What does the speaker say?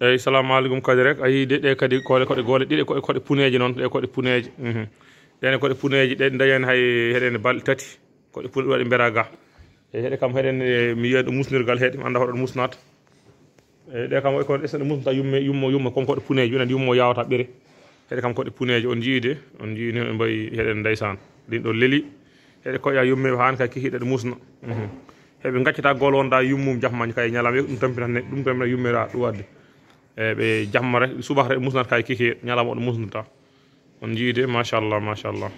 eyyi salamu aleykum kadi rek. A yii ɗe kadi koɗe koɗe goole ɗiɗi koɗe koɗe puneje noon ɗe koɗe puneje mhm. ɗene koɗe puneje ɗe dañani hay heɗene balɗe tati. Koɗe pune ɗe waɗi mbera ga. E heɗe kam heɗene mi yiyani ɗo musnirgal heɗe mi anda hoɗo musnata eyyi ɗe kam e kono esen ɗe musnata yumme yummo yummo comme koɗe puneje winen yummo yawata ɓeere heɗe kam koɗe puneje on jiide on jii ni ɓe mbayi heɗen ndeysan ɗin ɗo leeli heɗe koƴa yumme han kay kikiɗe ɗe musna. Mhm. Heɓe gaccata gol wonda yummum jahmañ kay ñalama ɗum tampinat ɗum tampinat yummira ɗum wadde Eh, ɓe jamma rek subaka rek musnata kay kiki ñalama oɗo musnata. On jiide machallah machallah.